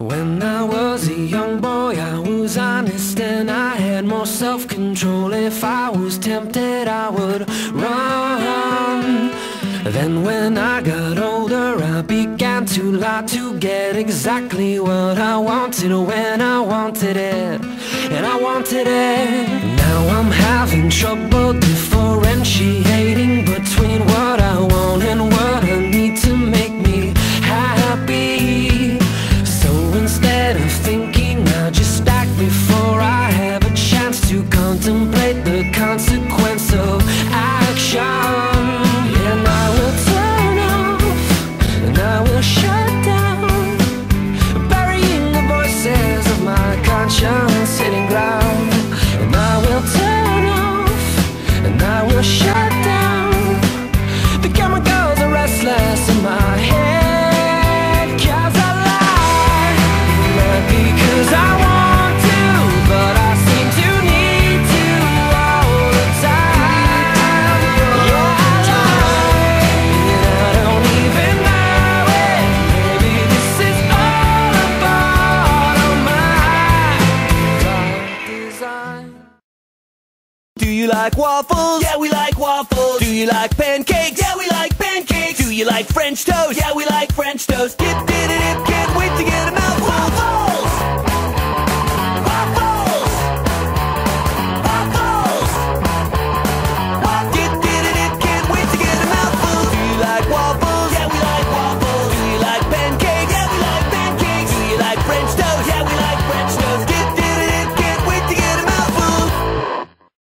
When I was a young boy, I was honest and I had more self-control. If I was tempted, I would run. Then when I got older, I began to lie to get exactly what I wanted when I wanted it. And I wanted it. Now I'm having trouble Do you like waffles? Yeah, we like waffles. Do you like pancakes? Yeah, we like pancakes. Do you like French toast? Yeah, we like French toast. Dip, dip, dip, can't